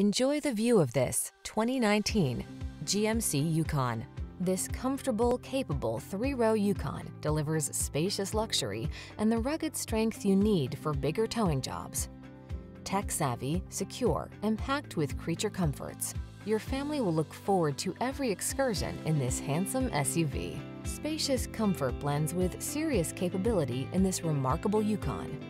Enjoy the view of this 2019 GMC Yukon. This comfortable, capable three-row Yukon delivers spacious luxury and the rugged strength you need for bigger towing jobs. Tech-savvy, secure, and packed with creature comforts, your family will look forward to every excursion in this handsome SUV. Spacious comfort blends with serious capability in this remarkable Yukon.